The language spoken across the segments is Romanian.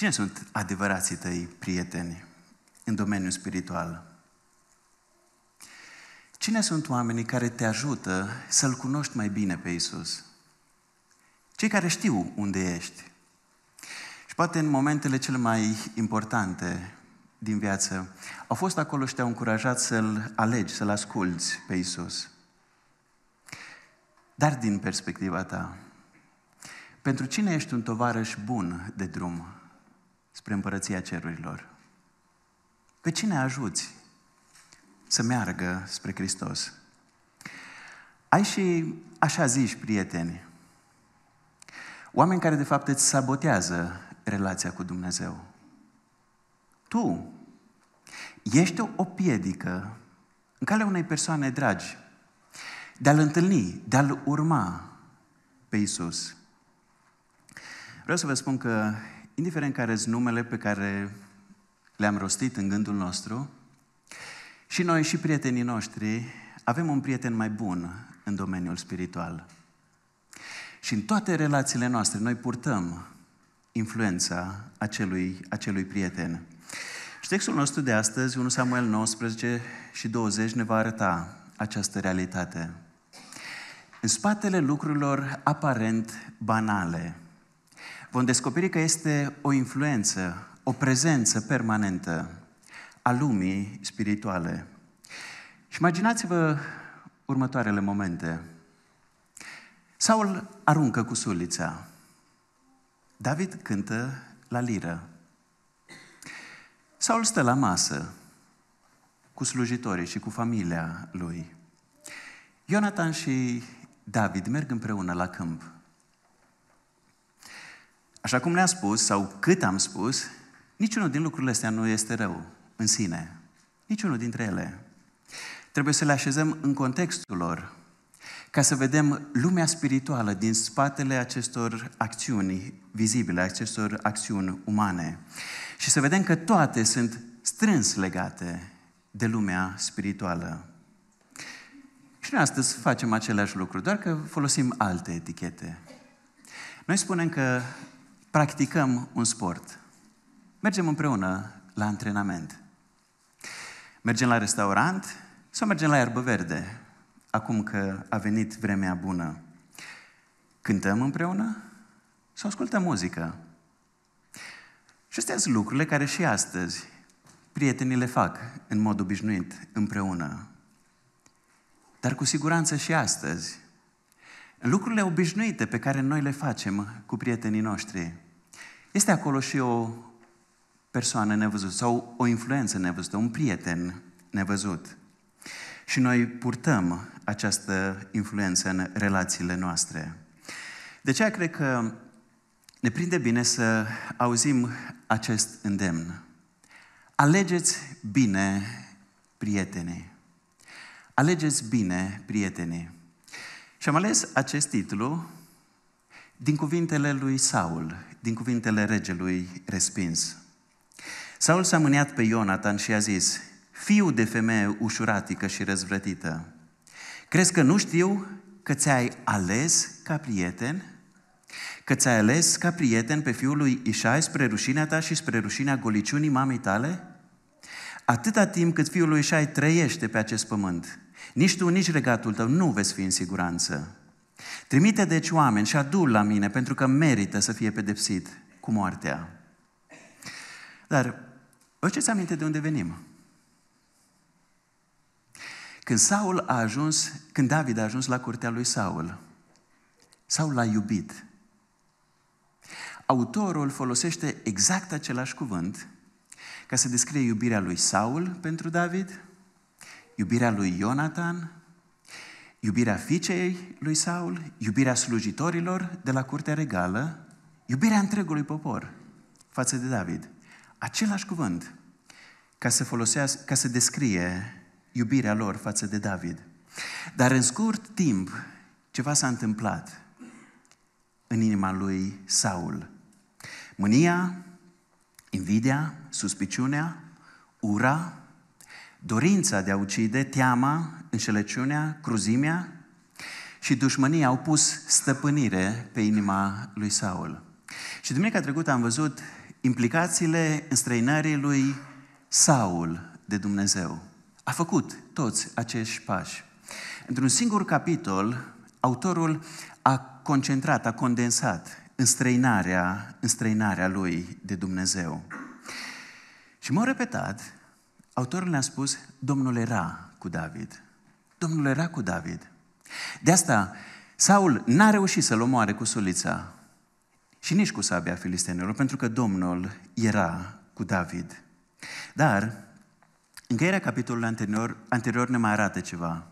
Cine sunt adevărații tăi prieteni în domeniul spiritual? Cine sunt oamenii care te ajută să-L cunoști mai bine pe Isus? Cei care știu unde ești. Și poate în momentele cele mai importante din viață, au fost acolo și te-au încurajat să-L alegi, să-L asculți pe Isus. Dar din perspectiva ta, pentru cine ești un tovarăș bun de drum spre împărăția cerurilor? Pe cine ajuți să meargă spre Hristos? Ai și așa zici prieteni, oameni care de fapt îți sabotează relația cu Dumnezeu. Tu ești o piedică în calea unei persoane dragi de a-L întâlni, de a-L urma pe Isus. Vreau să vă spun că, indiferent care sunt numele pe care le-am rostit în gândul nostru, și noi și prietenii noștri avem un prieten mai bun în domeniul spiritual. Și în toate relațiile noastre noi purtăm influența acelui, acelui prieten. Și textul nostru de astăzi, 1 Samuel 19 și 20, ne va arăta această realitate. În spatele lucrurilor aparent banale, vom descoperi că este o influență, o prezență permanentă a lumii spirituale. Și imaginați-vă următoarele momente. Saul aruncă cu sulița. David cântă la liră. Saul stă la masă cu slujitorii și cu familia lui. Ionatan și David merg împreună la câmp. Așa cum ne-a spus, sau cât am spus, niciunul din lucrurile astea nu este rău în sine. Niciunul dintre ele. Trebuie să le așezăm în contextul lor, ca să vedem lumea spirituală din spatele acestor acțiuni vizibile, acestor acțiuni umane. Și să vedem că toate sunt strâns legate de lumea spirituală. Și noi astăzi facem aceleași lucruri, doar că folosim alte etichete. Noi spunem că practicăm un sport. Mergem împreună la antrenament. Mergem la restaurant sau mergem la iarbă verde, acum că a venit vremea bună. Cântăm împreună sau ascultăm muzică? Și astea sunt lucrurile care și astăzi prietenii le fac în mod obișnuit împreună. Dar cu siguranță și astăzi, în lucrurile obișnuite pe care noi le facem cu prietenii noștri, este acolo și o persoană nevăzută sau o influență nevăzută, un prieten nevăzut. Și noi purtăm această influență în relațiile noastre. De aceea cred că ne prinde bine să auzim acest îndemn. Alegeți bine prietenii. Alegeți bine prietenii. Și am ales acest titlu din cuvintele lui Saul, din cuvintele regelui respins. Saul s-a mâniat pe Ionatan și a zis, fiu de femeie ușuratică și răzvrătită, crezi că nu știu că ți-ai ales ca prieten? Că ți-ai ales ca prieten pe fiul lui Ișai spre rușinea ta și spre rușinea goliciunii mamei tale? Atâta timp cât fiul lui Ișai trăiește pe acest pământ, nici tu, nici regatul tău nu veți fi în siguranță. Trimite deci oameni și adu la mine, pentru că merită să fie pedepsit cu moartea. Dar, vă ce aminte de unde venim? Când Saul a ajuns, când David a ajuns la curtea lui Saul, Saul l-a iubit. Autorul folosește exact același cuvânt ca să descrie iubirea lui Saul pentru David, iubirea lui Ionatan, iubirea fiicei lui Saul, iubirea slujitorilor de la curtea regală, iubirea întregului popor față de David. Același cuvânt ca să folosească, ca să descrie iubirea lor față de David. Dar în scurt timp, ceva s-a întâmplat în inima lui Saul. Mânia, invidia, suspiciunea, ura, dorința de a ucide, teama, înșelăciunea, cruzimea și dușmănia au pus stăpânire pe inima lui Saul. Și duminica trecută am văzut implicațiile înstrăinării lui Saul de Dumnezeu. A făcut toți acești pași. Într-un singur capitol, autorul a concentrat, a condensat înstrăinarea, înstrăinarea lui de Dumnezeu. Și m-au repetat, autorul ne-a spus, Domnul era cu David. Domnul era cu David. De asta, Saul n-a reușit să-l omoare cu sulița și nici cu sabia filistenilor, pentru că Domnul era cu David. Dar, încheierea capitolului anterior, anterior ne mai arată ceva.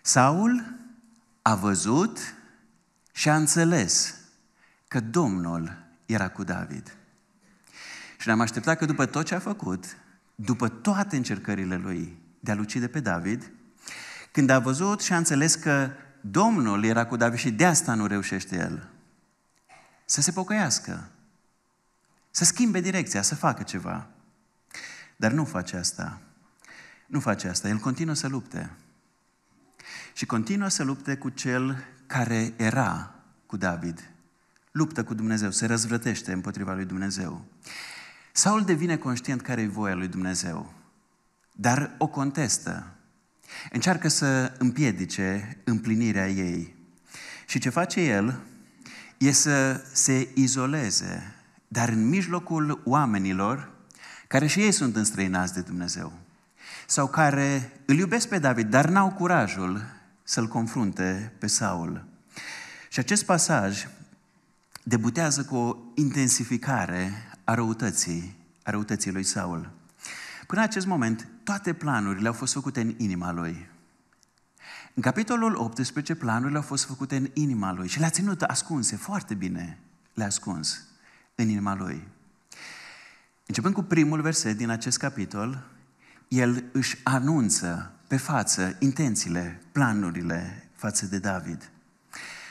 Saul a văzut și a înțeles că Domnul era cu David. Și ne-am așteptat că după tot ce a făcut, după toate încercările lui de a-l ucide pe David, când a văzut și a înțeles că Domnul era cu David și de asta nu reușește el, să se pocăiască, să schimbe direcția, să facă ceva. Dar nu face asta. Nu face asta. El continuă să lupte. Și continuă să lupte cu cel care era cu David. Luptă cu Dumnezeu, se răzvrătește împotriva lui Dumnezeu. Saul devine conștient care e voia lui Dumnezeu, dar o contestă. Încearcă să împiedice împlinirea ei. Și ce face el e să se izoleze, dar în mijlocul oamenilor care și ei sunt înstrăinați de Dumnezeu sau care îl iubesc pe David, dar n-au curajul să-l confrunte pe Saul. Și acest pasaj debutează cu o intensificare a răutății, a răutății lui Saul. Până în acest moment, toate planurile au fost făcute în inima lui. În capitolul 18, planurile au fost făcute în inima lui și le-a ținut ascunse, foarte bine le-a ascuns în inima lui. Începând cu primul verset din acest capitol, el își anunță pe față intențiile, planurile față de David.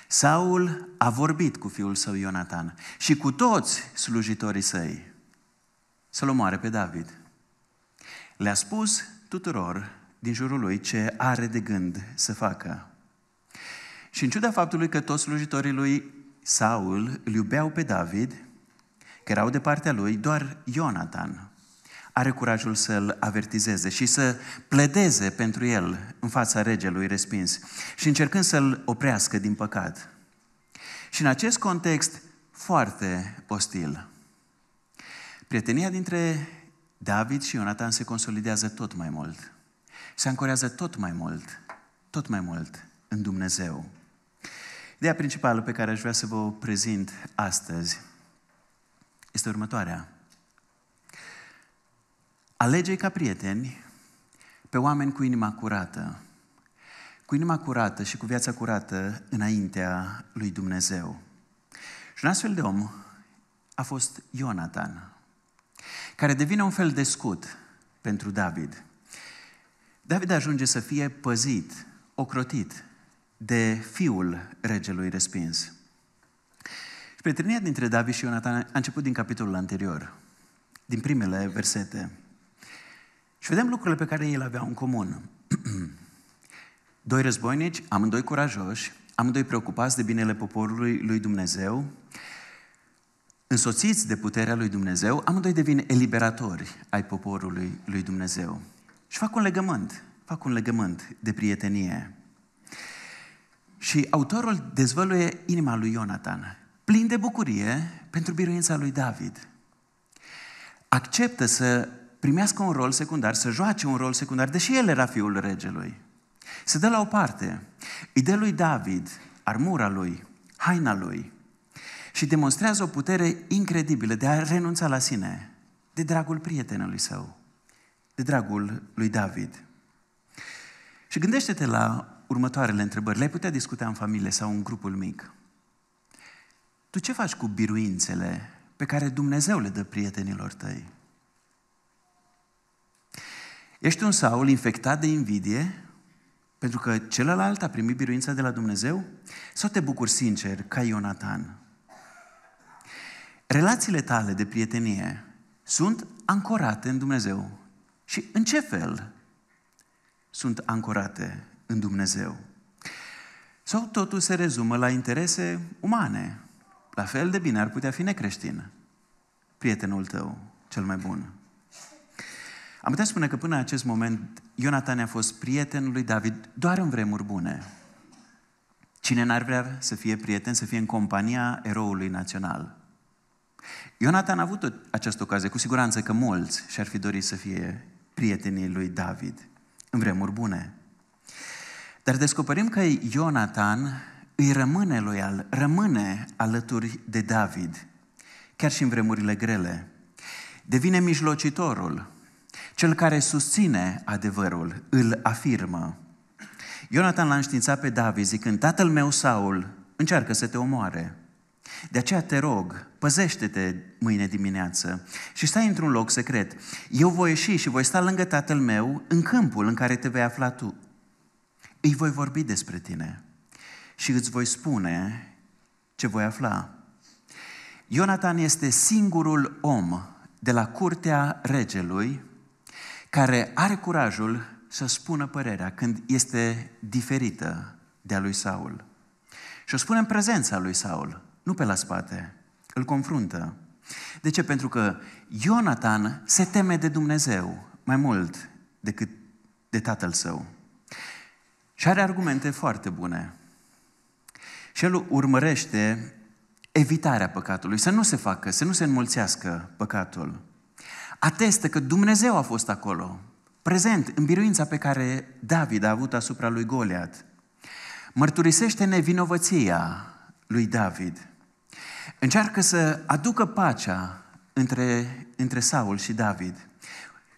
Saul a vorbit cu fiul său Ionatan și cu toți slujitorii săi să-l omoare pe David. Le-a spus tuturor din jurul lui ce are de gând să facă. Și în ciuda faptului că toți slujitorii lui Saul îl iubeau pe David, că erau de partea lui, doar Ionatan are curajul să-l avertizeze și să pledeze pentru el în fața regelui respins și încercând să-l oprească din păcat. Și în acest context foarte ostil, prietenia dintre David și Ionatan se consolidează tot mai mult. Se ancorează tot mai mult, tot mai mult în Dumnezeu. Ideea principală pe care aș vrea să vă prezint astăzi este următoarea. Alege ca prieteni pe oameni cu inima curată, cu inima curată și cu viața curată înaintea lui Dumnezeu. Și un astfel de om a fost Ionatan, care devine un fel de scut pentru David. David ajunge să fie păzit, ocrotit de fiul regelui respins. Și prietenia dintre David și Ionatan a început din capitolul anterior, din primele versete. Și vedem lucrurile pe care el aveau în comun. Doi războinici, amândoi curajoși, amândoi preocupați de binele poporului lui Dumnezeu, însoțiți de puterea lui Dumnezeu, amândoi devin eliberatori ai poporului lui Dumnezeu. Și fac un legământ, fac un legământ de prietenie. Și autorul dezvăluie inima lui Ionatan, plin de bucurie pentru biruința lui David. Acceptă să primească un rol secundar, să joace un rol secundar, deși el era fiul regelui. Se dă la o parte, îi dă lui David armura lui, haina lui și demonstrează o putere incredibilă de a renunța la sine, de dragul prietenului său, de dragul lui David. Și gândește-te la următoarele întrebări. Le-ai putea discuta în familie sau în grupul mic. Tu ce faci cu biruințele pe care Dumnezeu le dă prietenilor tăi? Ești un Saul infectat de invidie pentru că celălalt a primit biruința de la Dumnezeu? Sau te bucuri sincer ca Ionatan? Relațiile tale de prietenie sunt ancorate în Dumnezeu. Și în ce fel sunt ancorate în Dumnezeu? Sau totul se rezumă la interese umane? La fel de bine ar putea fi necreștin. prietenul tău cel mai bun. Am putea spune că până în acest moment Ionatan a fost prietenul lui David doar în vremuri bune. Cine n-ar vrea să fie prieten, să fie în compania eroului național? Ionatan a avut această ocazie, cu siguranță că mulți și-ar fi dorit să fie prietenii lui David în vremuri bune. Dar descoperim că Ionatan îi rămâne loial, rămâne alături de David, chiar și în vremurile grele. Devine mijlocitorul, cel care susține adevărul, îl afirmă. Ionatan l-a înștiințat pe David zicând, tatăl meu Saul încearcă să te omoare. De aceea te rog, păzește-te mâine dimineață și stai într-un loc secret. Eu voi ieși și voi sta lângă tatăl meu în câmpul în care te vei afla tu. Îi voi vorbi despre tine și îți voi spune ce voi afla. Ionatan este singurul om de la curtea regelui care are curajul să spună părerea când este diferită de a lui Saul. Și o spune în prezența lui Saul, nu pe la spate. Îl confruntă. De ce? Pentru că Ionatan se teme de Dumnezeu mai mult decât de tatăl său. Și are argumente foarte bune. Și el urmărește evitarea păcatului, să nu se facă, să nu se înmulțească păcatul. Atestă că Dumnezeu a fost acolo, prezent în biruința pe care David a avut asupra lui Goliat. Mărturisește nevinovăția lui David. Încearcă să aducă pacea între, între Saul și David.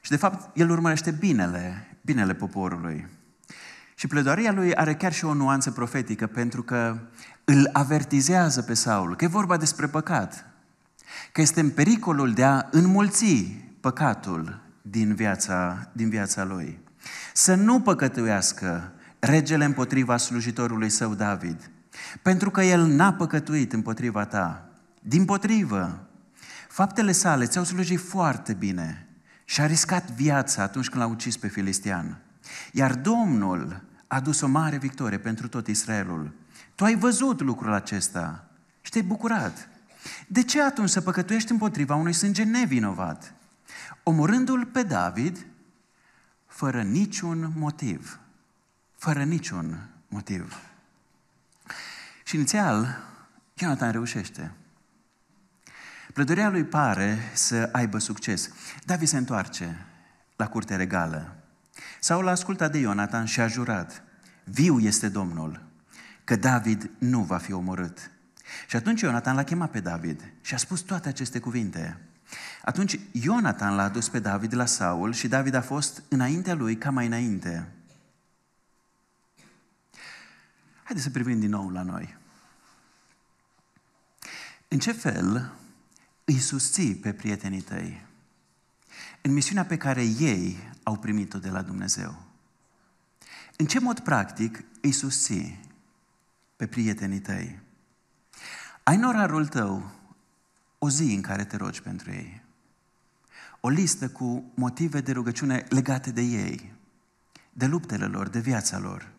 Și de fapt, el urmărește binele, binele poporului. Și pledoaria lui are chiar și o nuanță profetică, pentru că îl avertizează pe Saul că e vorba despre păcat, că este în pericolul de a înmulți păcatul din viața, din viața lui. Să nu păcătuiască regele împotriva slujitorului său David, pentru că el n-a păcătuit împotriva ta. Din potrivă, faptele sale ți-au slujit foarte bine și a riscat viața atunci când l-a ucis pe filistian. Iar Domnul a dus o mare victorie pentru tot Israelul. Tu ai văzut lucrul acesta și te-ai bucurat. De ce atunci să păcătuiești împotriva unui sânge nevinovat? Omorându-l pe David, fără niciun motiv. Fără niciun motiv. Și inițial, Jonathan reușește. Plădurea lui pare să aibă succes. David se întoarce la curte regală. Saul a ascultat de Ionatan și a jurat, viu este Domnul, că David nu va fi omorât. Și atunci Ionatan l-a chemat pe David și a spus toate aceste cuvinte. Atunci Ionatan l-a adus pe David la Saul și David a fost înaintea lui ca mai înainte. Haideți să privim din nou la noi. În ce fel îi susții pe prietenii tăi în misiunea pe care ei au primit-o de la Dumnezeu? În ce mod practic îi susții pe prietenii tăi? Ai în orarul tău o zi în care te rogi pentru ei. O listă cu motive de rugăciune legate de ei, de luptele lor, de viața lor.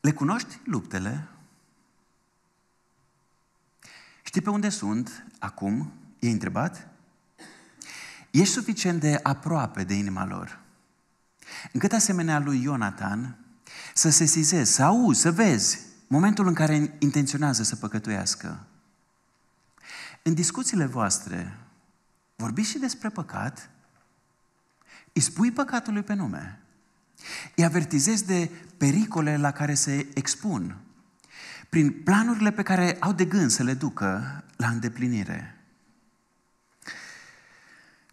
Le cunoști luptele? Știi pe unde sunt acum? E întrebat? Ești suficient de aproape de inima lor. Încât asemenea lui Ionatan să se sizezi, să auzi, să vezi momentul în care intenționează să păcătuiască. În discuțiile voastre, vorbiți și despre păcat? Îi spui păcatului pe nume. Îi avertizezi de pericole la care se expun prin planurile pe care au de gând să le ducă la îndeplinire.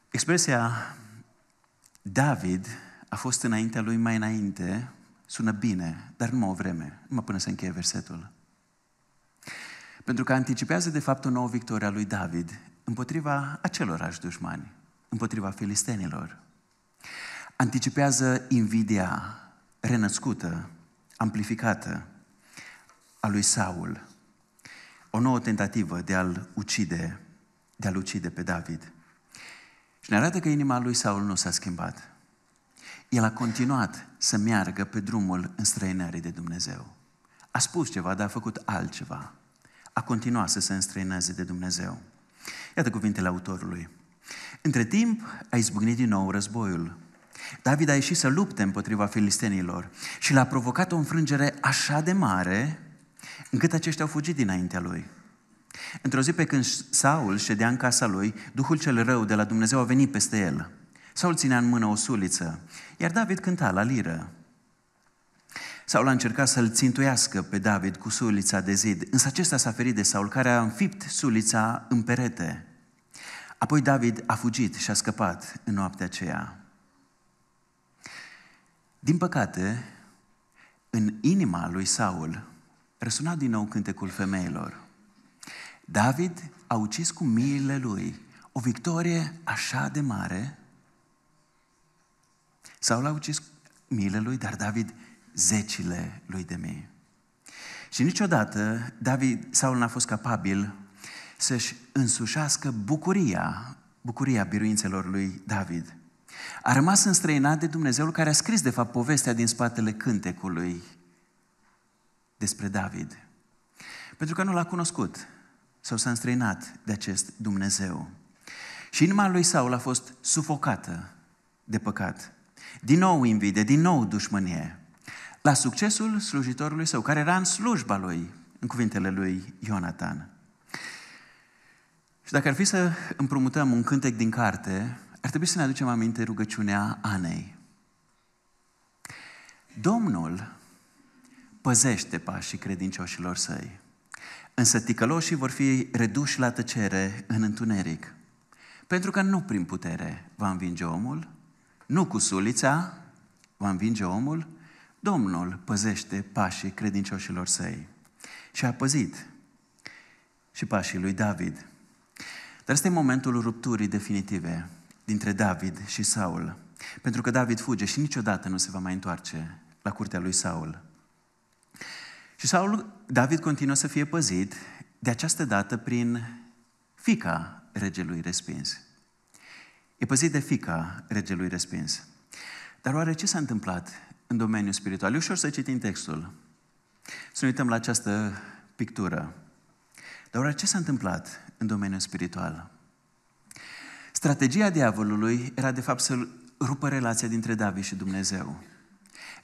Expresia David a fost înaintea lui mai înainte, sună bine, dar numai o vreme, numai până se încheie versetul. Pentru că anticipează de fapt o nouă victorie a lui David împotriva acelorași dușmani, împotriva filistenilor. Anticipează invidia renăscută, amplificată, a lui Saul. O nouă tentativă de a-l ucide, de a-l ucide pe David. Și ne arată că inima lui Saul nu s-a schimbat. El a continuat să meargă pe drumul înstrăinării de Dumnezeu. A spus ceva, dar a făcut altceva. A continua să se înstrăineze de Dumnezeu. Iată cuvintele autorului. Între timp a izbucnit din nou războiul. David a ieșit să lupte împotriva filistenilor și l-a provocat o înfrângere așa de mare încât aceștia au fugit dinaintea lui. Într-o zi pe când Saul ședea în casa lui, Duhul cel rău de la Dumnezeu a venit peste el. Saul ținea în mână o suliță, iar David cânta la liră. Saul a încercat să-l țintuiască pe David cu sulița de zid, însă acesta s-a ferit de Saul, care a înfipt sulița în perete. Apoi David a fugit și a scăpat în noaptea aceea. Din păcate, în inima lui Saul răsuna din nou cântecul femeilor. David a ucis cu miile lui o victorie așa de mare. Saul a ucis miile lui, dar David zecile lui de mii. Și niciodată David, Saul n-a fost capabil să-și însușească bucuria, bucuria biruințelor lui David. A rămas înstrăinat de Dumnezeul care a scris, de fapt, povestea din spatele cântecului despre David. Pentru că nu l-a cunoscut sau s-a înstrăinat de acest Dumnezeu. Și inima lui Saul a fost sufocată de păcat. Din nou invidie, din nou dușmănie. La succesul slujitorului său, care era în slujba lui, în cuvintele lui Ionatan. Și dacă ar fi să împrumutăm un cântec din carte, ar trebui să ne aducem aminte rugăciunea Anei. Domnul păzește pașii credincioșilor săi, însă ticăloșii vor fi reduși la tăcere în întuneric. Pentru că nu prin putere va învinge omul, nu cu sulița va învinge omul, Domnul păzește pașii credincioșilor săi. Și a păzit și pașii lui David. Dar este momentul rupturii definitive dintre David și Saul. Pentru că David fuge și niciodată nu se va mai întoarce la curtea lui Saul. Și Saul, David continuă să fie păzit, de această dată prin fica regelui respins. E păzit de fica regelui respins. Dar oare ce s-a întâmplat în domeniul spiritual? E ușor să citim textul. Să ne uităm la această pictură. Dar oare ce s-a întâmplat în domeniul spiritual? Strategia diavolului era de fapt să rupă relația dintre David și Dumnezeu.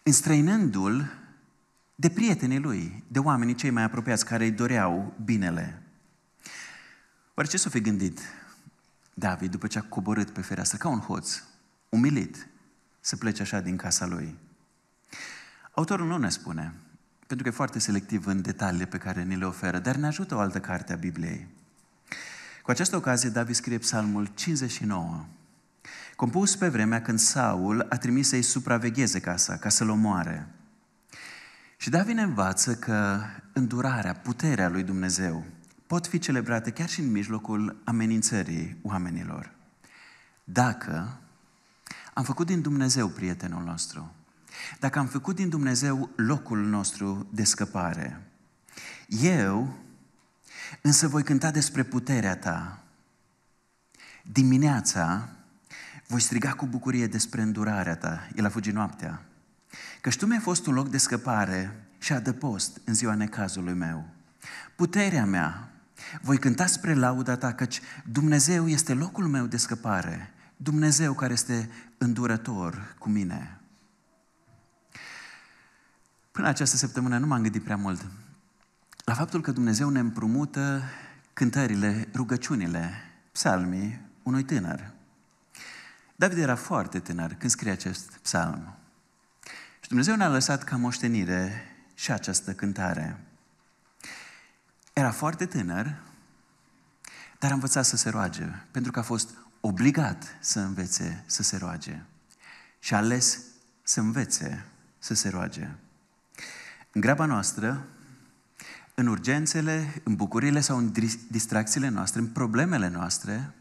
Înstrăinându-l de prietenii lui, de oamenii cei mai apropiați care îi doreau binele. Oare ce s-a fi gândit David după ce a coborât pe fereastră, ca un hoț, umilit, să plece așa din casa lui? Autorul nu ne spune, pentru că e foarte selectiv în detaliile pe care ni le oferă, dar ne ajută o altă carte a Bibliei. Cu această ocazie, David scrie psalmul 59, compus pe vremea când Saul a trimis să-i supravegheze casa, ca să-l omoare. Și David ne învață că îndurarea, puterea lui Dumnezeu pot fi celebrate chiar și în mijlocul amenințării oamenilor. Dacă am făcut din Dumnezeu prietenul nostru, dacă am făcut din Dumnezeu locul nostru de scăpare, eu însă voi cânta despre puterea ta. Dimineața voi striga cu bucurie despre îndurarea ta. El a fugit noaptea. Căci tu mi-ai fost un loc de scăpare și adăpost în ziua necazului meu. Puterea mea, voi cânta spre lauda ta, căci Dumnezeu este locul meu de scăpare. Dumnezeu care este îndurător cu mine. Până această săptămână nu m-am gândit prea mult la faptul că Dumnezeu ne împrumută cântările, rugăciunile, psalmii unui tânăr. David era foarte tânăr când scrie acest psalm. Și Dumnezeu ne-a lăsat ca moștenire și această cântare. Era foarte tânăr, dar a învățat să se roage, pentru că a fost obligat să învețe să se roage. Și a ales să învețe să se roage. În graba noastră, în urgențele, în bucurile sau în distracțiile noastre, în problemele noastre,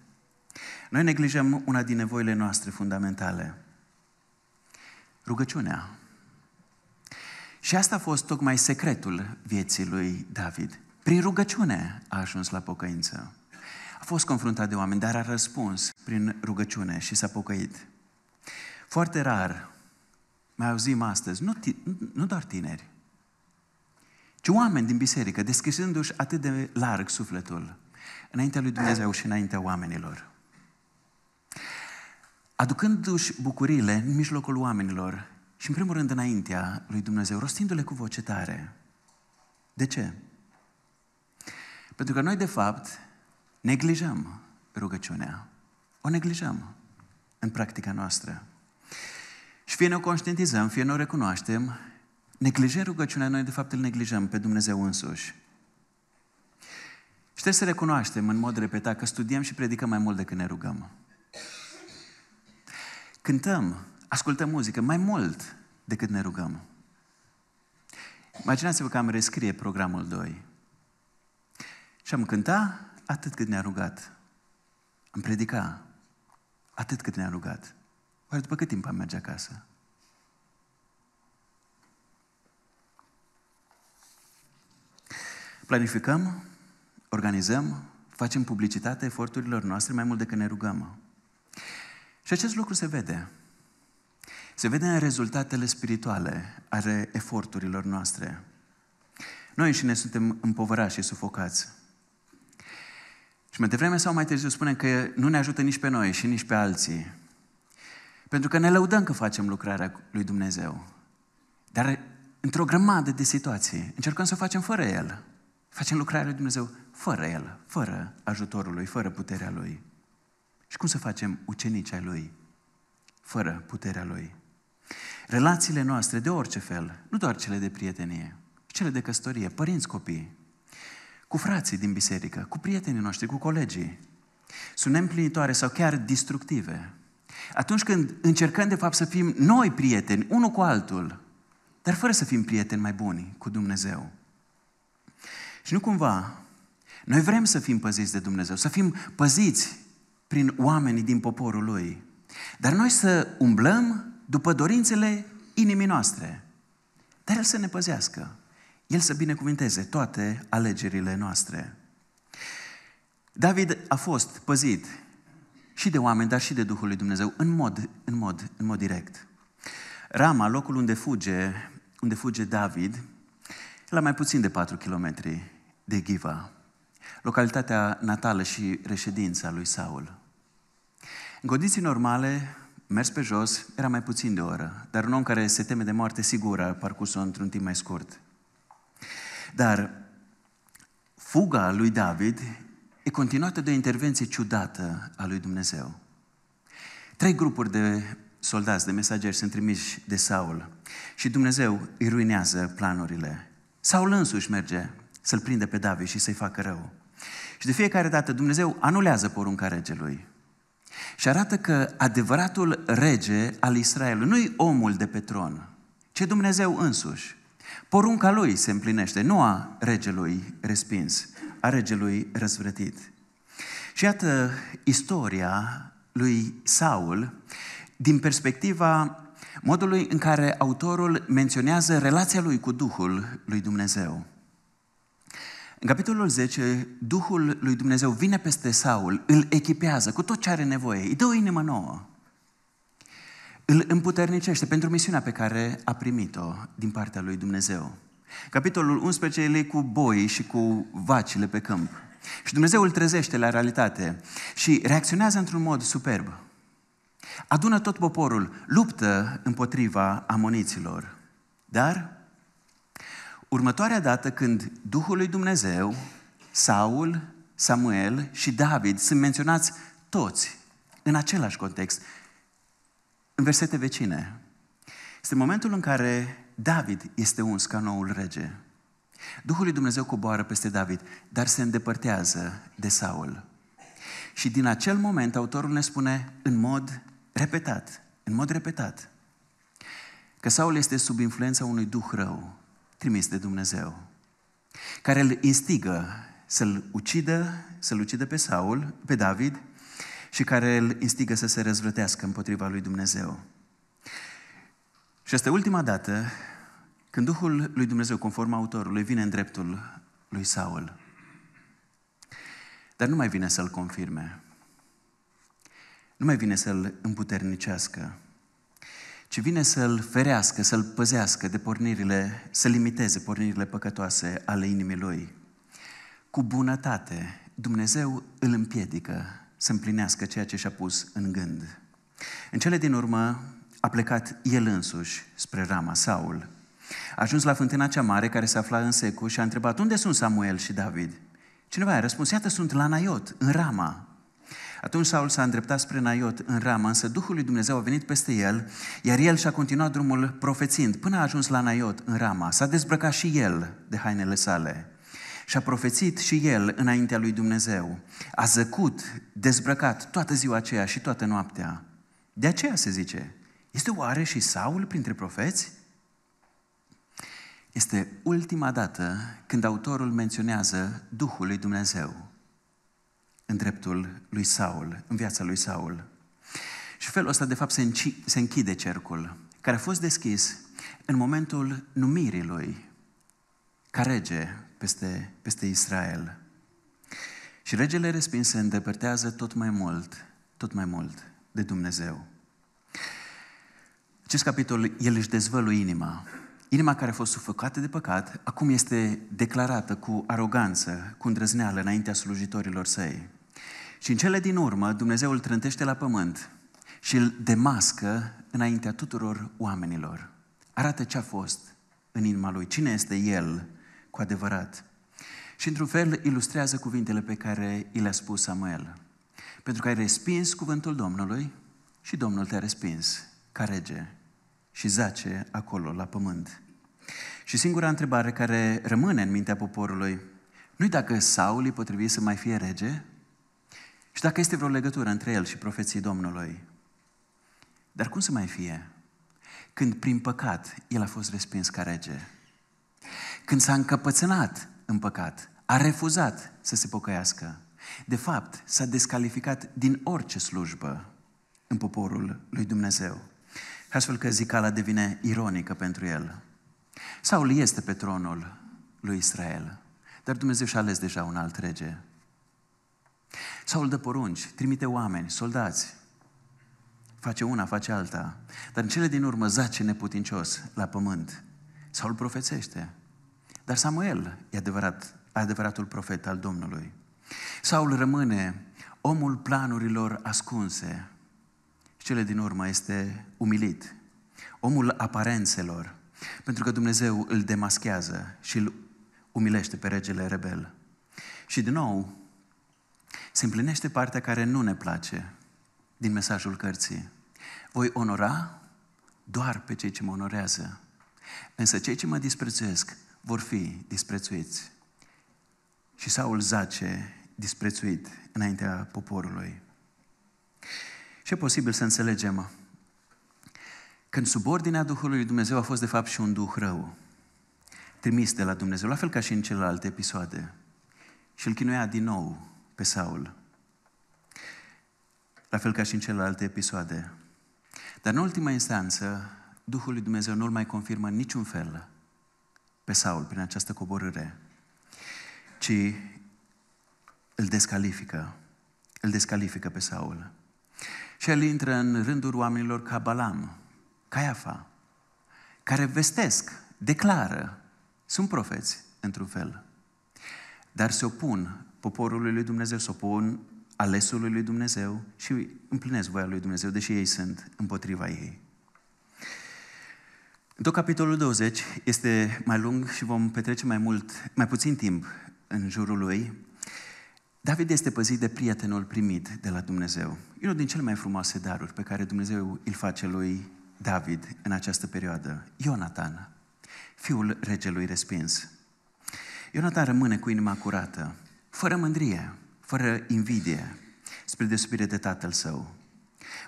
noi neglijăm una din nevoile noastre fundamentale. Rugăciunea. Și asta a fost tocmai secretul vieții lui David. Prin rugăciune a ajuns la pocăință. A fost confruntat de oameni, dar a răspuns prin rugăciune și s-a pocăit. Foarte rar mai auzim astăzi, nu, nu doar tineri, ci oameni din biserică, deschizându-și atât de larg sufletul înaintea lui Dumnezeu și înaintea oamenilor. Aducându-și bucuriile în mijlocul oamenilor și în primul rând înaintea lui Dumnezeu, rostindu-le cu voce tare. De ce? Pentru că noi, de fapt, neglijăm rugăciunea. O neglijăm în practica noastră. Și fie ne o conștientizăm, fie ne o recunoaștem, neglijăm rugăciunea, noi de fapt îl neglijăm pe Dumnezeu însuși. Și trebuie să recunoaștem în mod repetat că studiem și predicăm mai mult decât ne rugăm. Cântăm, ascultăm muzică mai mult decât ne rugăm. Imaginați-vă că am rescrie programul 2. Și am cântat atât cât ne-a rugat. Am predicat atât cât ne-a rugat. Oare după cât timp am merge acasă? Planificăm, organizăm, facem publicitate eforturilor noastre mai mult decât ne rugăm. Și acest lucru se vede. Se vede în rezultatele spirituale ale eforturilor noastre. Noi și ne suntem împovărați și sufocați. Și mai devreme sau mai târziu spunem că nu ne ajută nici pe noi și nici pe alții. Pentru că ne lăudăm că facem lucrarea lui Dumnezeu. Dar într-o grămadă de situații încercăm să o facem fără El. Facem lucrarea lui Dumnezeu fără El, fără ajutorul Lui, fără puterea Lui. Și cum să facem ucenici ai Lui, fără puterea Lui? Relațiile noastre, de orice fel, nu doar cele de prietenie, cele de căsătorie, părinți, copii, cu frații din biserică, cu prietenii noștri, cu colegii, sunt neîmplinitoare sau chiar destructive. Atunci când încercăm de fapt să fim noi prieteni, unul cu altul, dar fără să fim prieteni mai buni cu Dumnezeu. Și nu cumva, noi vrem să fim păziți de Dumnezeu, să fim păziți prin oamenii din poporul Lui. Dar noi să umblăm după dorințele inimii noastre. Dar El să ne păzească. El să binecuvinteze toate alegerile noastre. David a fost păzit și de oameni, dar și de Duhul lui Dumnezeu, în mod, în mod, în mod direct. Rama, locul unde fuge, unde fuge David, la mai puțin de 4 km de Giva, localitatea natală și reședința lui Saul. În condiții normale, mers pe jos era mai puțin de o oră, dar un om care se teme de moarte sigură a parcurs-o într-un timp mai scurt. Dar fuga lui David e continuată de o intervenție ciudată a lui Dumnezeu. Trei grupuri de soldați, de mesageri sunt trimiși de Saul și Dumnezeu îi ruinează planurile. Saul însuși merge să-l prinde pe David și să-i facă rău. Și de fiecare dată Dumnezeu anulează porunca regelui. Și arată că adevăratul rege al Israelului nu-i omul de pe tron, ci Dumnezeu însuși. Porunca lui se împlinește, nu a regelui respins, a regelui răzvrătit. Și iată istoria lui Saul din perspectiva modului în care autorul menționează relația lui cu Duhul lui Dumnezeu. În capitolul 10, Duhul lui Dumnezeu vine peste Saul, îl echipează cu tot ce are nevoie, îi dă o inimă nouă. Îl împuternicește pentru misiunea pe care a primit-o din partea lui Dumnezeu. Capitolul 11 e cu boi și cu vacile pe câmp. Și Dumnezeu îl trezește la realitate și reacționează într-un mod superb. Adună tot poporul, luptă împotriva amoniților. Dar următoarea dată când Duhul lui Dumnezeu, Saul, Samuel și David sunt menționați toți în același context, în versete vecine. Este momentul în care David este uns ca noul rege. Duhul lui Dumnezeu coboară peste David, dar se îndepărtează de Saul. Și din acel moment autorul ne spune în mod repetat, în mod repetat, că Saul este sub influența unui duh rău, trimis de Dumnezeu, care îl instigă să-l ucidă, să-l ucidă pe Saul, pe David, și care îl instigă să se răzvrătească împotriva lui Dumnezeu. Și asta ultima dată când Duhul lui Dumnezeu, conform autorului, vine în dreptul lui Saul. Dar nu mai vine să-l confirme. Nu mai vine să-l împuternicească. Ci vine să-l ferească, să-l păzească de pornirile, să limiteze pornirile păcătoase ale inimii lui. Cu bunătate, Dumnezeu îl împiedică să împlinească ceea ce și-a pus în gând. În cele din urmă, a plecat el însuși spre Rama, Saul. A ajuns la fântâna cea mare care se afla în secu și a întrebat, unde sunt Samuel și David? Cineva a răspuns, iată sunt la Naiot, în Rama. Atunci Saul s-a îndreptat spre Naiot în Rama, însă Duhul lui Dumnezeu a venit peste el, iar el și-a continuat drumul profețind până a ajuns la Naiot în Rama. S-a dezbrăcat și el de hainele sale și a profețit și el înaintea lui Dumnezeu. A zăcut, dezbrăcat toată ziua aceea și toată noaptea. De aceea se zice, este oare și Saul printre profeți? Este ultima dată când autorul menționează Duhul lui Dumnezeu în dreptul lui Saul, în viața lui Saul. Și felul ăsta, de fapt, se, înci, se închide cercul, care a fost deschis în momentul numirii lui ca rege peste, peste Israel. Și regele respins se îndepărtează tot mai mult, tot mai mult de Dumnezeu. Acest capitol, el își dezvăluie inima. Inima care a fost sufocată de păcat, acum este declarată cu aroganță, cu îndrăzneală înaintea slujitorilor săi. Și în cele din urmă, Dumnezeu îl trântește la pământ și îl demască înaintea tuturor oamenilor. Arată ce a fost în inima lui, cine este el cu adevărat. Și într-un fel ilustrează cuvintele pe care i le-a spus Samuel. Pentru că ai respins cuvântul Domnului și Domnul te-a respins ca rege și zace acolo la pământ. Și singura întrebare care rămâne în mintea poporului, nu-i dacă Saul îi potrivi să mai fie rege? Și dacă este vreo legătură între el și profeții Domnului? Dar cum să mai fie? Când prin păcat el a fost respins ca rege. Când s-a încăpățânat în păcat, a refuzat să se pocăiască. De fapt, s-a descalificat din orice slujbă în poporul lui Dumnezeu. Astfel că zicala devine ironică pentru el. Saul este pe tronul lui Israel, dar Dumnezeu și-a ales deja un alt rege. Saul dă porunci, trimite oameni, soldați, face una, face alta, dar în cele din urmă zace neputincios la pământ. Saul profețește. Dar Samuel e adevărat, adevăratul profet al Domnului. Saul rămâne omul planurilor ascunse, și cele din urmă este umilit. Omul aparențelor, pentru că Dumnezeu îl demaschează și îl umilește pe regele rebel. Și din nou, se împlinește partea care nu ne place din mesajul cărții. Voi onora doar pe cei ce mă onorează, însă cei ce mă disprețuiesc vor fi disprețuiți. Și Saul zace disprețuit înaintea poporului. Și e posibil să înțelegem când subordinea Duhului lui Dumnezeu a fost de fapt și un duh rău, trimis de la Dumnezeu, la fel ca și în celelalte episoade. Și îl chinuia din nou pe Saul. La fel ca și în celelalte episoade. Dar în ultima instanță, Duhul lui Dumnezeu nu-l mai confirmă în niciun fel pe Saul prin această coborâre, ci îl descalifică. Îl descalifică pe Saul. Și el intră în rândul oamenilor ca Balam, Caiafa, care vestesc, declară, sunt profeți, într-un fel, dar se opun poporului lui Dumnezeu, se opun alesului lui Dumnezeu și împlinesc voia lui Dumnezeu, deși ei sunt împotriva ei. În tot capitolul 20 este mai lung și vom petrece mai mult, mai puțin timp în jurul lui, David este păzit de prietenul primit de la Dumnezeu. E unul din cele mai frumoase daruri pe care Dumnezeu îl face lui David în această perioadă. Ionatan, fiul regelui respins. Ionatan rămâne cu inima curată, fără mândrie, fără invidie, spre deosebire de tatăl său.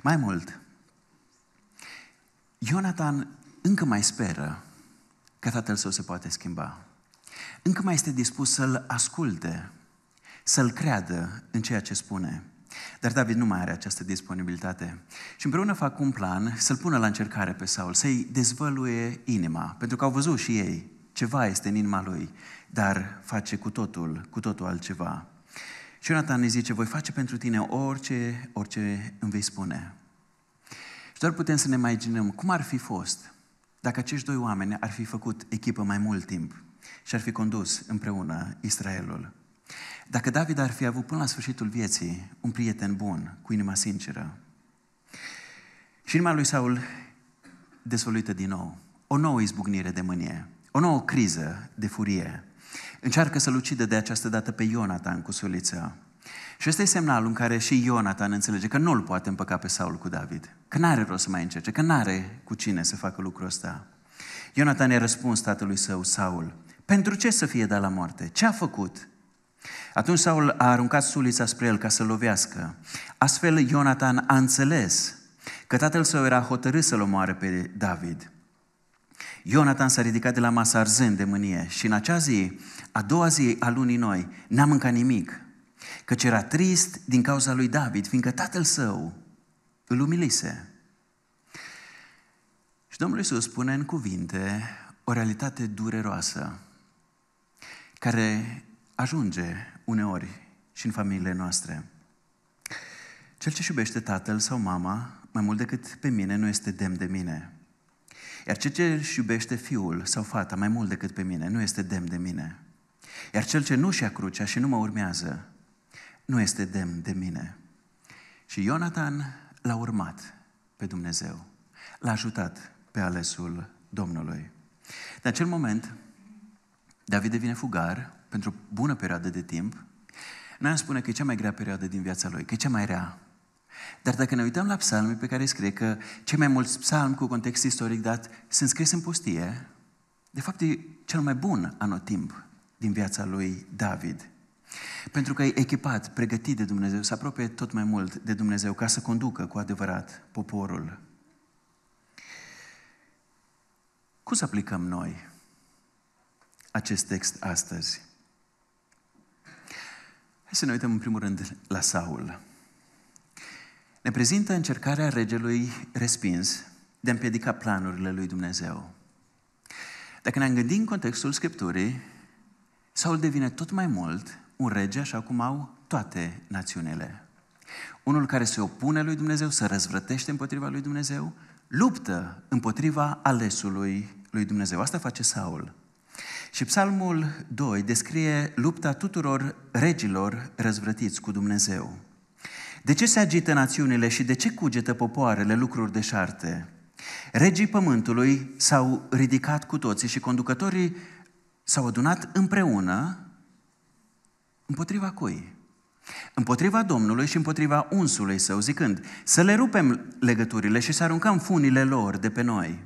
Mai mult, Ionatan încă mai speră că tatăl său se poate schimba. Încă mai este dispus să-l asculte să-l creadă în ceea ce spune. Dar David nu mai are această disponibilitate. Și împreună fac un plan să-l pună la încercare pe Saul, să-i dezvăluie inima, pentru că au văzut și ei ceva este în inima lui, dar face cu totul, cu totul altceva. Și Ionatan îi zice, voi face pentru tine orice, orice îmi vei spune. Și doar putem să ne imaginăm cum ar fi fost dacă acești doi oameni ar fi făcut echipă mai mult timp și ar fi condus împreună Israelul. Dacă David ar fi avut până la sfârșitul vieții un prieten bun, cu inima sinceră, și inima lui Saul dezvoluită din nou, o nouă izbucnire de mânie, o nouă criză de furie. Încearcă să-l ucidă de această dată pe Ionatan cu sulița. Și ăsta e semnalul în care și Ionatan înțelege că nu-l poate împăca pe Saul cu David. Că n-are rost să mai încerce, că n-are cu cine să facă lucrul ăsta. Ionatan i-a răspuns tatălui său, Saul, pentru ce să fie dat la moarte? Ce a făcut? Atunci Saul a aruncat sulița spre el ca să lovească. Astfel Ionatan a înțeles că tatăl său era hotărât să-l omoare pe David. Ionatan s-a ridicat de la masă arzând de mânie și în acea zi, a doua zi a lunii noi, n-a mâncat nimic, căci era trist din cauza lui David, fiindcă tatăl său îl umilise. Și Domnul Iisus spune în cuvinte o realitate dureroasă care ajunge uneori și în familiile noastre. Cel ce iubește tatăl sau mama mai mult decât pe mine nu este demn de mine. Iar cel ce își iubește fiul sau fata mai mult decât pe mine nu este demn de mine. Iar cel ce nu-și ia crucea și nu mă urmează nu este demn de mine. Și Ionatan l-a urmat pe Dumnezeu. L-a ajutat pe alesul Domnului. În acel moment, David devine fugar pentru o bună perioadă de timp. Noi am spune că e cea mai grea perioadă din viața lui, că e cea mai rea. Dar dacă ne uităm la psalmii pe care scrie că cei mai mulți psalmi cu context istoric dat sunt scris în pustie, de fapt e cel mai bun anotimp din viața lui David. Pentru că e echipat, pregătit de Dumnezeu, să apropie tot mai mult de Dumnezeu ca să conducă cu adevărat poporul. Cum să aplicăm noi acest text astăzi? Hai să ne uităm în primul rând la Saul. Ne prezintă încercarea regelui respins de a împiedica planurile lui Dumnezeu. Dacă ne-am gândit în contextul Scripturii, Saul devine tot mai mult un rege așa cum au toate națiunile. Unul care se opune lui Dumnezeu, se răzvrătește împotriva lui Dumnezeu, luptă împotriva alesului lui Dumnezeu. Asta face Saul. Și Psalmul 2 descrie lupta tuturor regilor răzvrătiți cu Dumnezeu. De ce se agită națiunile și de ce cugetă popoarele lucruri deșarte? Regii pământului s-au ridicat cu toții și conducătorii s-au adunat împreună împotriva cui? Împotriva Domnului și împotriva unsului său, zicând, să le rupem legăturile și să aruncăm funile lor de pe noi.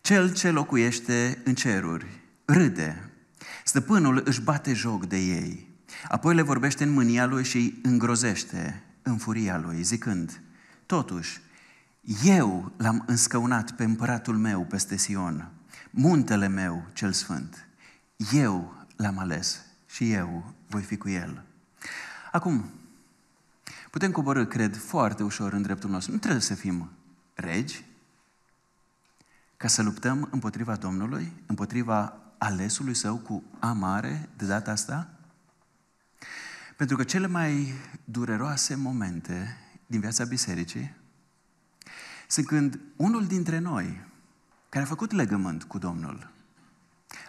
Cel ce locuiește în ceruri râde, stăpânul își bate joc de ei, apoi le vorbește în mânia lui și îi îngrozește în furia lui, zicând, totuși, eu l-am înscăunat pe împăratul meu peste Sion, muntele meu cel sfânt. Eu l-am ales și eu voi fi cu el. Acum, putem coborâ, cred, foarte ușor în dreptul nostru. Nu trebuie să fim regi ca să luptăm împotriva Domnului, împotriva alesului său cu amare de data asta? Pentru că cele mai dureroase momente din viața bisericii sunt când unul dintre noi, care a făcut legământ cu Domnul,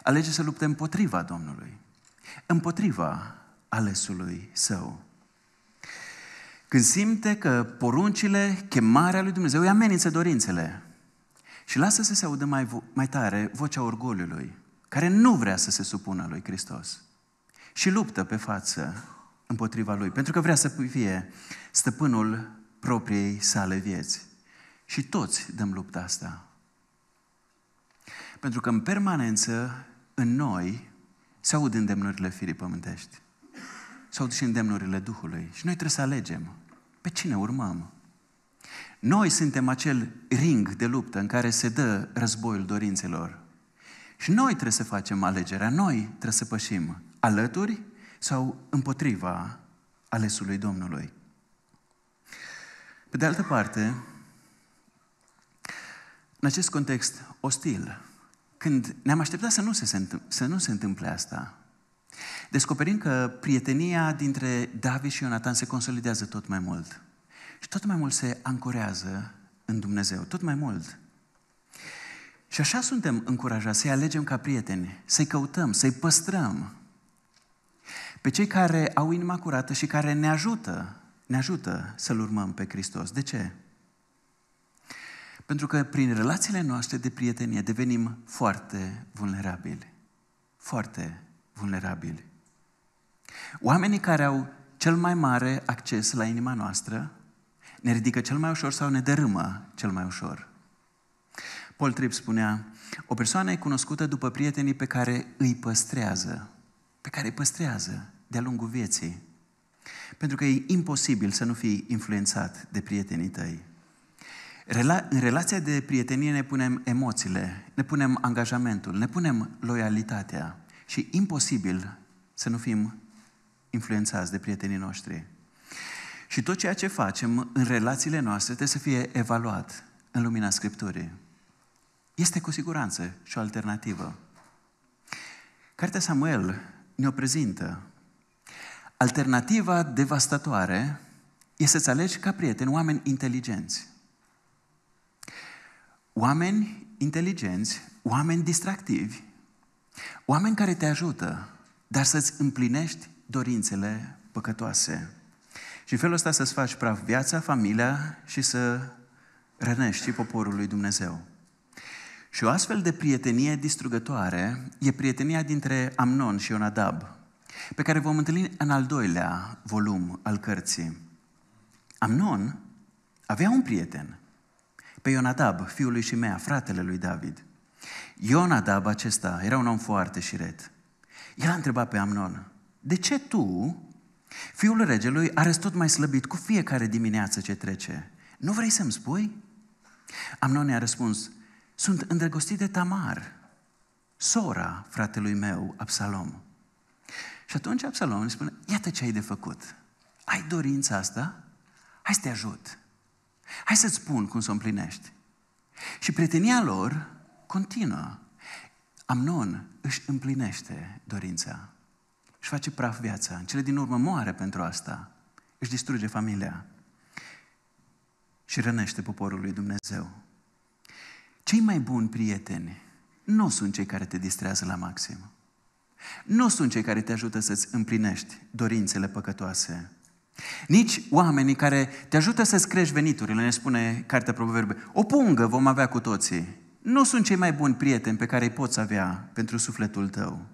alege să lupte împotriva Domnului, împotriva alesului său. Când simte că poruncile, chemarea lui Dumnezeu îi amenință dorințele și lasă să se audă mai, mai tare vocea orgoliului, care nu vrea să se supună lui Hristos și luptă pe față împotriva lui, pentru că vrea să fie stăpânul propriei sale vieți. Și toți dăm lupta asta. Pentru că în permanență, în noi, se aud îndemnurile firii pământești. Se aud și îndemnurile Duhului. Și noi trebuie să alegem pe cine urmăm. Noi suntem acel ring de luptă în care se dă războiul dorințelor. Și noi trebuie să facem alegerea, noi trebuie să pășim alături sau împotriva alesului Domnului. Pe de altă parte, în acest context ostil, când ne-am așteptat să nu se, întâmple, să nu se întâmple asta, descoperim că prietenia dintre David și Ionatan se consolidează tot mai mult. Și tot mai mult se ancorează în Dumnezeu, tot mai mult. Și așa suntem încurajați să-i alegem ca prieteni, să-i căutăm, să-i păstrăm. Pe cei care au inima curată și care ne ajută, ne ajută să-L urmăm pe Hristos. De ce? Pentru că prin relațiile noastre de prietenie devenim foarte vulnerabili. Foarte vulnerabili. Oamenii care au cel mai mare acces la inima noastră ne ridică cel mai ușor sau ne dărâmă cel mai ușor. Paul Tripp spunea, o persoană e cunoscută după prietenii pe care îi păstrează, pe care îi păstrează de-a lungul vieții. Pentru că e imposibil să nu fii influențat de prietenii tăi. Rela- în relația de prietenie ne punem emoțiile, ne punem angajamentul, ne punem loialitatea și imposibil să nu fim influențați de prietenii noștri. Și tot ceea ce facem în relațiile noastre trebuie să fie evaluat în lumina Scripturii. Este cu siguranță și o alternativă. Cartea Samuel ne-o prezintă. Alternativa devastatoare este să-ți alegi ca prieteni oameni inteligenți. Oameni inteligenți, oameni distractivi, oameni care te ajută, dar să-ți împlinești dorințele păcătoase. Și în felul ăsta să-ți faci praf viața, familia și să rănești poporul lui Dumnezeu. Și o astfel de prietenie distrugătoare e prietenia dintre Amnon și Ionadab, pe care vom întâlni în al doilea volum al cărții. Amnon avea un prieten, pe Ionadab, fiul lui Shimea, fratele lui David. Ionadab acesta era un om foarte șiret. El a întrebat pe Amnon, de ce tu, fiul regelui, arăți tot mai slăbit cu fiecare dimineață ce trece? Nu vrei să-mi spui? Amnon i-a răspuns, sunt îndrăgostit de Tamar, sora fratelui meu, Absalom. Și atunci Absalom îi spune, iată ce ai de făcut. Ai dorința asta? Hai să te ajut. Hai să-ți spun cum să o împlinești. Și prietenia lor continuă. Amnon își împlinește dorința. Își face praf viața. În cele din urmă moare pentru asta. Își distruge familia. Și rănește poporul lui Dumnezeu. Cei mai buni prieteni nu sunt cei care te distrează la maxim. Nu sunt cei care te ajută să-ți împlinești dorințele păcătoase. Nici oamenii care te ajută să-ți crești veniturile, ne spune Cartea Proverbe. O pungă vom avea cu toții. Nu sunt cei mai buni prieteni pe care îi poți avea pentru sufletul tău.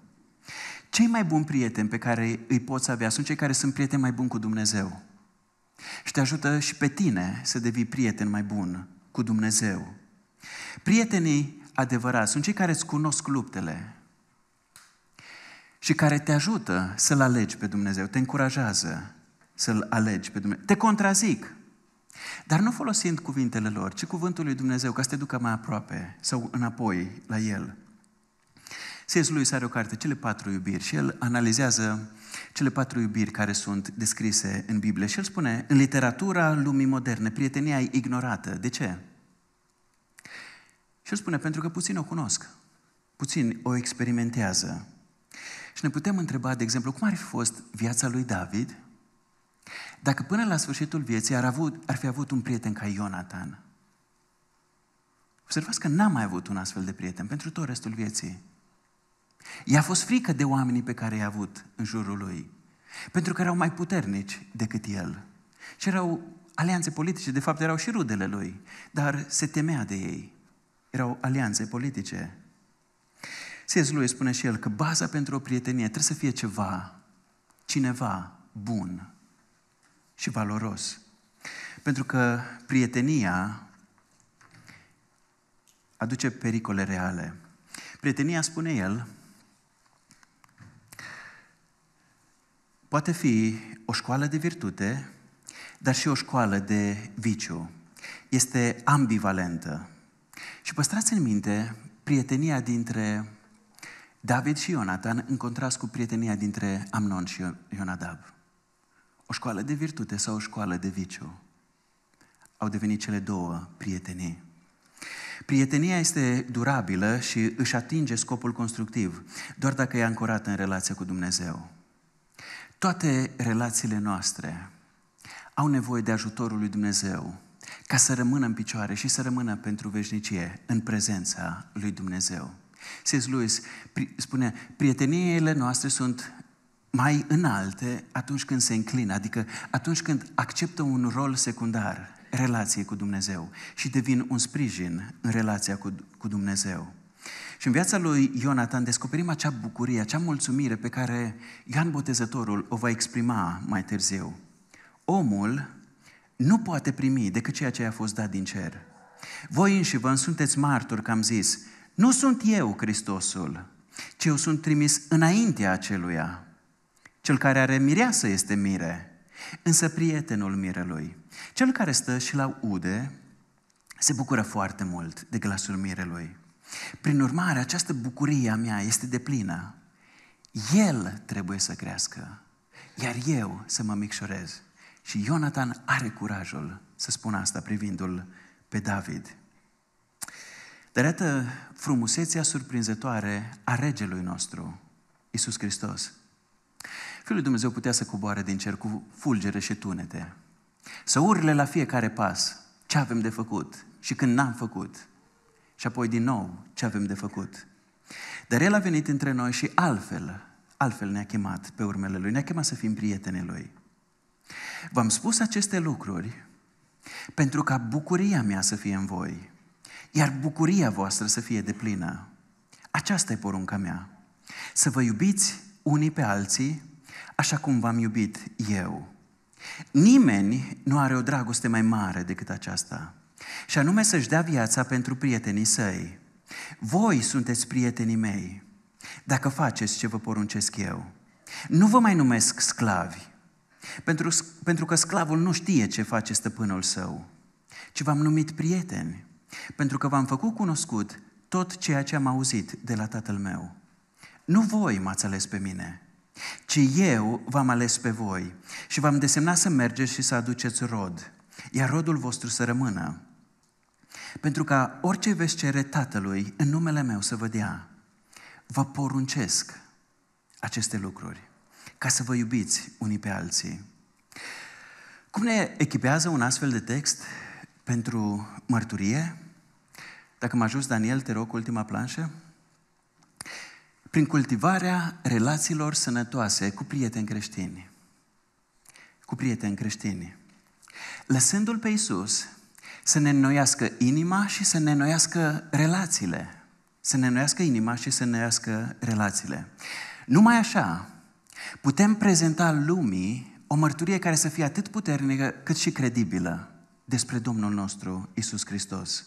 Cei mai buni prieteni pe care îi poți avea sunt cei care sunt prieteni mai buni cu Dumnezeu. Și te ajută și pe tine să devii prieten mai bun cu Dumnezeu. Prietenii adevărați sunt cei care îți cunosc luptele și care te ajută să-L alegi pe Dumnezeu, te încurajează să-L alegi pe Dumnezeu. Te contrazic, dar nu folosind cuvintele lor, ci cuvântul lui Dumnezeu, ca să te ducă mai aproape sau înapoi la El. C.S. Lewis are o carte, Cele patru iubiri, și el analizează cele patru iubiri care sunt descrise în Biblie. Și el spune, în literatura lumii moderne, prietenia e ignorată. De ce? Și el spune, pentru că puțin o cunosc, puțin o experimentează. Și ne putem întreba, de exemplu, cum ar fi fost viața lui David dacă până la sfârșitul vieții ar, avut, ar fi avut un prieten ca Ionatan. Observați că n-a mai avut un astfel de prieten pentru tot restul vieții. I-a fost frică de oamenii pe care i-a avut în jurul lui. Pentru că erau mai puternici decât el. Și erau alianțe politice, de fapt erau și rudele lui, dar se temea de ei. Erau alianțe politice. C.S. lui spune și el că baza pentru o prietenie trebuie să fie ceva, cineva bun și valoros. Pentru că prietenia aduce pericole reale. Prietenia, spune el, poate fi o școală de virtute, dar și o școală de viciu. Este ambivalentă. Și păstrați în minte prietenia dintre David și Ionatan în contrast cu prietenia dintre Amnon și Ionadab. O școală de virtute sau o școală de viciu. Au devenit cele două prietenii. Prietenia este durabilă și își atinge scopul constructiv doar dacă e ancorată în relația cu Dumnezeu. Toate relațiile noastre au nevoie de ajutorul lui Dumnezeu ca să rămână în picioare și să rămână pentru veșnicie în prezența lui Dumnezeu. C.S. Lewis spune, prieteniile noastre sunt mai înalte atunci când se înclină, adică atunci când acceptă un rol secundar, relație cu Dumnezeu și devin un sprijin în relația cu, cu Dumnezeu. Și în viața lui Ionatan descoperim acea bucurie, acea mulțumire pe care Ioan Botezătorul o va exprima mai târziu. Omul nu poate primi decât ceea ce a fost dat din cer. Voi înși vă sunteți martori că am zis, nu sunt eu Hristosul, ci eu sunt trimis înaintea aceluia. Cel care are mireasă este mire, însă prietenul mirelui. Cel care stă și la ude se bucură foarte mult de glasul mirelui. Prin urmare, această bucurie a mea este de plină. El trebuie să crească, iar eu să mă micșorez. Și Ionatan are curajul să spună asta privindu-l pe David. Dar iată frumusețea surprinzătoare a regelui nostru, Isus Hristos. Fiul lui Dumnezeu putea să coboare din cer cu fulgere și tunete, să urle la fiecare pas ce avem de făcut și când n-am făcut, și apoi din nou ce avem de făcut. Dar El a venit între noi și altfel, altfel ne-a chemat pe urmele Lui, ne-a chemat să fim prieteni Lui. V-am spus aceste lucruri pentru ca bucuria mea să fie în voi, iar bucuria voastră să fie deplină. Aceasta e porunca mea. Să vă iubiți unii pe alții așa cum v-am iubit eu. Nimeni nu are o dragoste mai mare decât aceasta. Și anume să-și dea viața pentru prietenii săi. Voi sunteți prietenii mei, dacă faceți ce vă poruncesc eu. Nu vă mai numesc sclavi, pentru, pentru că sclavul nu știe ce face stăpânul său, ci v-am numit prieteni, pentru că v-am făcut cunoscut tot ceea ce am auzit de la tatăl meu. Nu voi m-ați ales pe mine, ci eu v-am ales pe voi și v-am desemnat să mergeți și să aduceți rod, iar rodul vostru să rămână. Pentru ca orice veți cere Tatălui în numele meu să vă dea, vă poruncesc aceste lucruri ca să vă iubiți unii pe alții. Cum ne echipează un astfel de text pentru mărturie? Dacă mă ajuns, Daniel, te rog, ultima planșă. Prin cultivarea relațiilor sănătoase cu prieteni creștini. Cu prieteni creștini. Lăsându-L pe Iisus să ne înnoiască inima și să ne înnoiască relațiile. Să ne înnoiască inima și să ne înnoiască relațiile. Numai așa putem prezenta lumii o mărturie care să fie atât puternică cât și credibilă despre Domnul nostru Isus Hristos.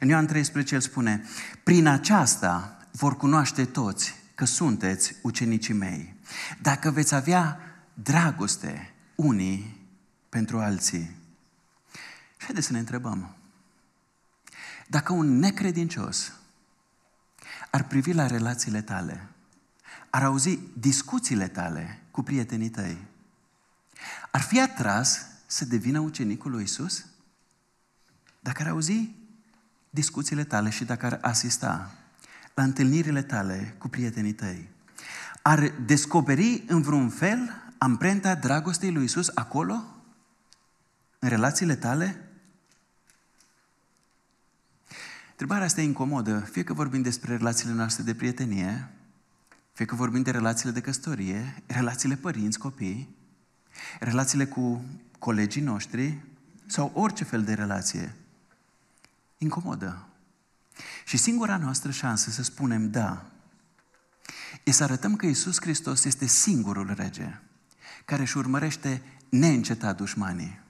În Ioan 13 el spune, prin aceasta vor cunoaște toți că sunteți ucenicii mei. Dacă veți avea dragoste unii pentru alții. Și haideți să ne întrebăm. Dacă un necredincios ar privi la relațiile tale, ar auzi discuțiile tale cu prietenii tăi, ar fi atras să devină ucenicul lui Isus? Dacă ar auzi discuțiile tale și dacă ar asista la întâlnirile tale cu prietenii tăi, ar descoperi în vreun fel amprenta dragostei lui Isus acolo, în relațiile tale? Întrebarea asta e incomodă, fie că vorbim despre relațiile noastre de prietenie, fie că vorbim de relațiile de căsătorie, relațiile părinți-copii, relațiile cu colegii noștri sau orice fel de relație. Incomodă. Și singura noastră șansă să spunem da e să arătăm că Isus Hristos este singurul rege care își urmărește neîncetat dușmanii.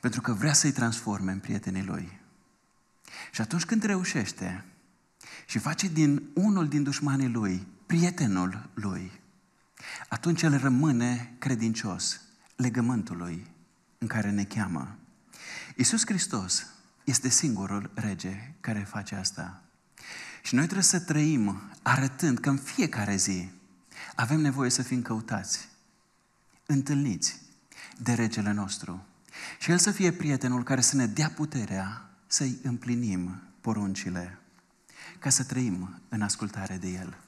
Pentru că vrea să-i transforme în prietenii lui. Și atunci când reușește și face din unul din dușmanii lui prietenul lui, atunci el rămâne credincios legământului în care ne cheamă. Iisus Hristos este singurul rege care face asta. Și noi trebuie să trăim arătând că în fiecare zi avem nevoie să fim căutați, întâlniți de regele nostru. Și El să fie prietenul care să ne dea puterea să-i împlinim poruncile, ca să trăim în ascultare de El.